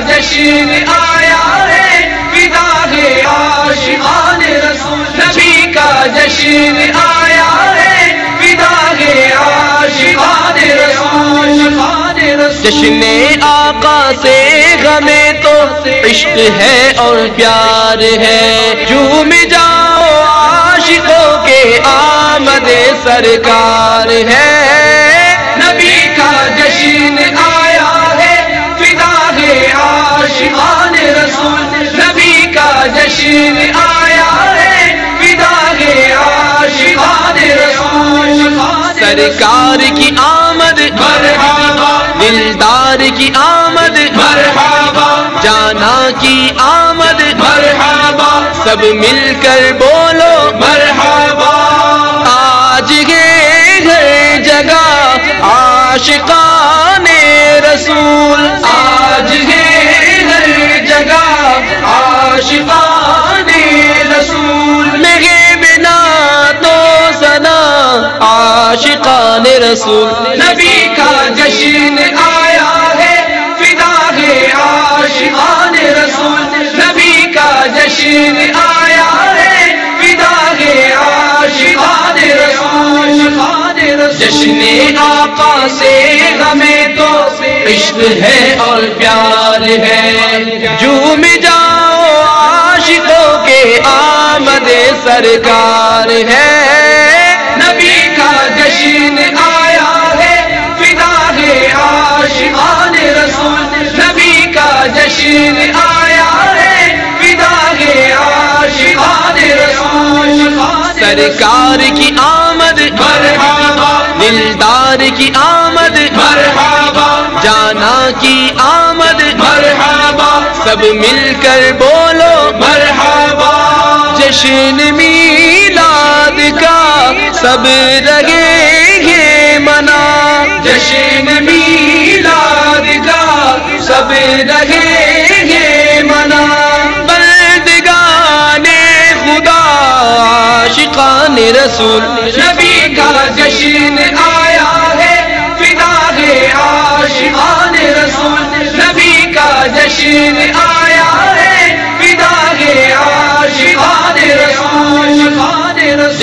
جشن آیا ہے فدا ہے عاشقان رسول۔ نبی کا جشن آیا ہے فدا ہے عاشقان رسول۔ جشن آقا سے غمیں تو عشق ہے اور پیار ہے۔ جھوم جاؤ عاشقوں کے آمد سرکار ہے۔ نبی کا جشن آیا جشن آیا ہے فدا ہے عاشقان رسول۔ سرکار کی آمد، مرحبا۔ دلدار کی آمد، مرحبا۔ جانا کی آمد، مرحبا۔ سب مل کر بولو، مرحبا۔ آج گے گھر جگہ عاشقان رسول۔ آج ہے ہر جگہ عاشقان رسول بنا تو سنا عاشقان رسول. نبی کا جشن آیا ہے، فدا ہے عاشقان رسول. نبی کا جشن آیا ہے، فدا ہے عاشقان رسول. جشن آقا سے ہمیں تو عشق ہے اور پیار ہے جھوم سرکار ہے۔ نبی کا جشن آیا ہے۔ فدا ہے عاشقان رسول۔ نبی کا جشن آیا ہے۔ فدا ہے عاشقان رسول۔ سرکار کی آمد، مرحبا۔ دلدار کی آمد، مرحبا۔ جانا کی آمد، مرحبا۔ سب مل کر بولو، مرحبا۔ جشن میلاد کا سب رگے گے منا جشن میلاد کا سب رہے گے منا بردگان خدا عاشقان رسول نبی کا جشن آیا ہے فدا ہے عاشقان رسول نبی کا جشن آیا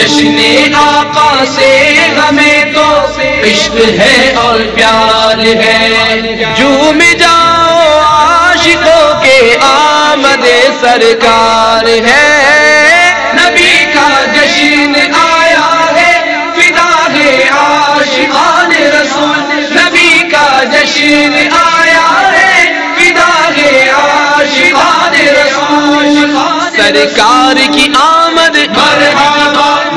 جشن آقا سے ہمیں تو عشق ہے اور پیار ہے۔ جھوم جاؤ عاشقوں کے آمد سرکار ہے۔ نبی کا جشن آیا ہے۔ فدا ہے عاشقان رسول۔ نبی کا جشن آیا ہے۔ فدا ہے عاشقان رسول۔ سرکار کی آمد۔ مرحبا۔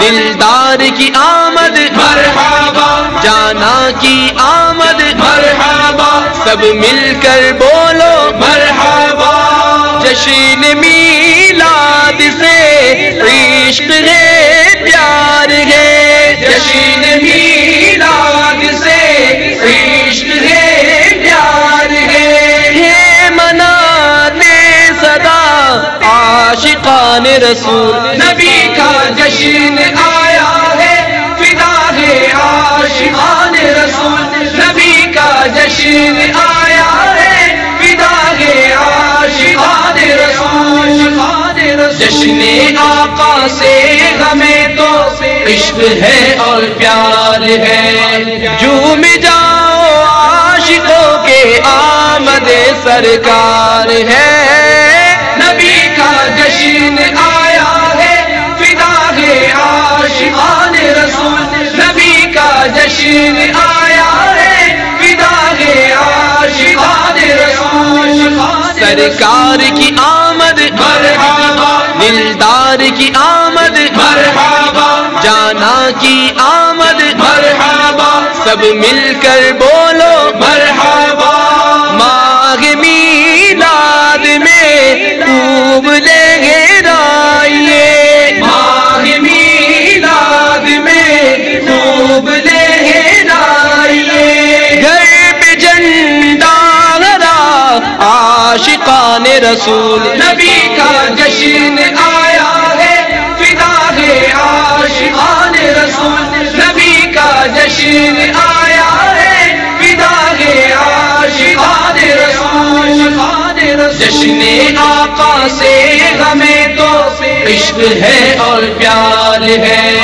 دلدار کی آمد مرحبا جانا کی آمد مرحبا سب مل کر بولو مرحبا۔ جشن میلاد سے عشق ہے پیار ہے۔ جشن میلاد سے عشق ہے پیار ہے۔ مناتے صدا عاشقان رسول۔ نبی جشن آیا ہے، فدا ہے عاشقان رسول۔ نبی کا جشن آیا ہے، فدا ہے عاشقان رسول۔ جشن آقا سے ہمیں تو عشق ہے اور پیار ہے۔ جھوم جاؤ عاشقوں کے آمد سرکار ہے۔ نبی کا جشن آیا جشن آیا ہے عاشقان رسول۔ سرکار کی آمد مرحبا دلدار کی آمد مرحبا جانا کی آمد۔ مرحبا۔ سب مل کر بولو مرحبا عاشقان رسول۔ نبی کا جشن آیا ہے، فدا ہے عاشقان رسول۔ نبی کا جشن آیا ہے، فدا ہے عاشقان رسول۔ جشن آقا سے ہمیں تو عشق ہے اور پیار ہے۔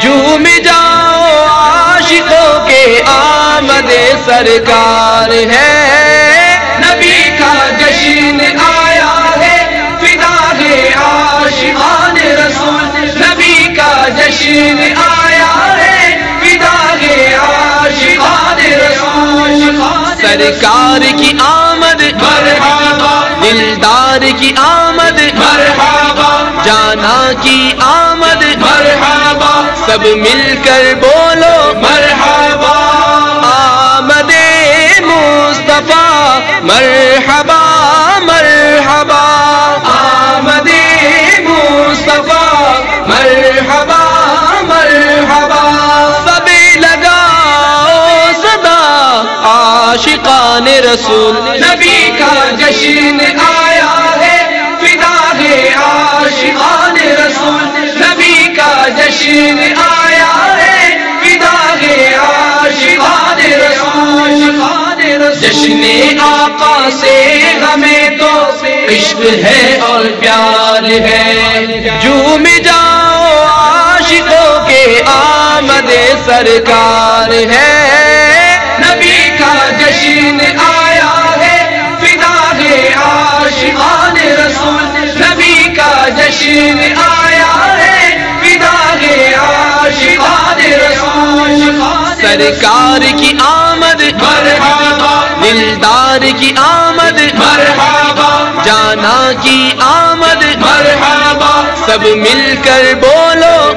جھوم جاؤ عاشقوں کے آمد سرکار ہے۔ جشن آیا ہے فدا ہے عاشقان رسول۔ نبی کا جشن آیا ہے فدا ہے عاشقان رسول۔ سرکار کی آمد مرحبا۔ دلدار کی آمد مرحبا۔ جانا کی آمد مرحبا۔ سب مل کر بولو۔ عاشقان رسول۔ نبی کا جشن آیا ہے، فدا ہے عاشقان رسول۔ نبی کا جشن آیا ہے، فدا ہے عاشقان رسول۔ جشن آقا سے ہمیں تو عشق ہے اور پیار ہے۔ جھوم جاؤ عاشقوں کے آمد سرکار ہے۔ جشن آیا ہے فدا ہے عاشقان رسول۔ نبی کا جشن آیا ہے فدا ہے عاشقان رسول۔ سرکار کی آمد مرحبا۔ دلدار کی آمد مرحبا۔ جانا کی آمد مرحبا۔ سب مل کر بولو۔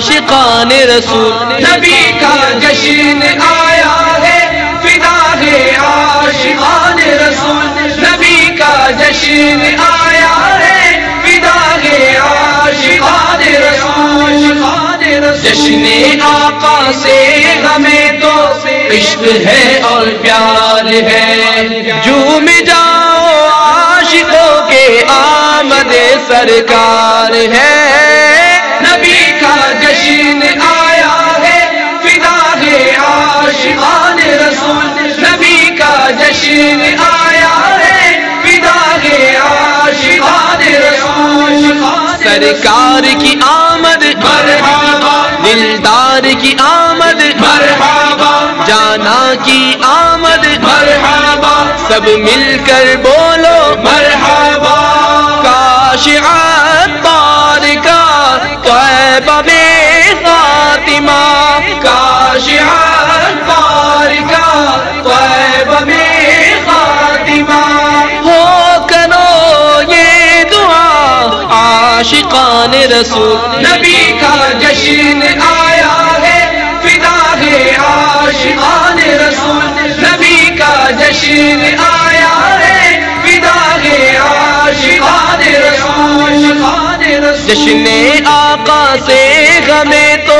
عاشقان رسول. نبی کا جشن آیا ہے، فدا ہے عاشقان رسول. نبی کا جشن آیا ہے، فدا ہے عاشقان رسول. جشن آقا سے ہمیں تو عشق ہے اور پیار ہے۔ جھوم جاؤ عاشقوں کے آمد سرکار ہے۔ جشن آیا ہے فدا ہے عاشقان رسول نبی کا جشن آیا ہے فدا ہے عاشقان رسول۔ سرکار کی آمد مرحبا دلدار کی آمد مرحبا جانا کی آمد مرحبا۔ سب مل کر بولو عاشقان رسول. نبی کا جشن آیا ہے فدا ہے عاشقان رسول. نبی کا جشن آیا ہے فدا ہے عاشقان رسول. جشن آقا سے ہمیں تو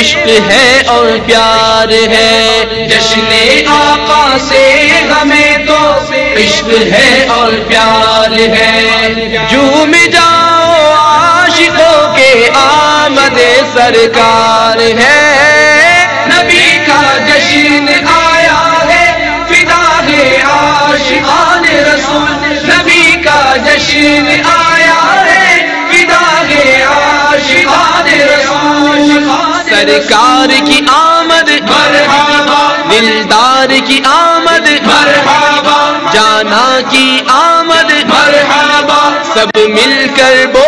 عشق ہے اور پیار ہے. جشن آقا سے ہمیں تو عشق ہے اور پیار ہے. جھوم کے آمد سرکار ہے۔ نبی کا جشن آیا ہے۔ فدا ہے عاشقان رسول۔ نبی کا جشن آیا ہے۔ فدا ہے عاشقان رسول۔ سرکار کی آمد مرحبا۔ دلدار کی آمد مرحبا۔ جانا کی آمد مرحبا۔ سب مل کر بول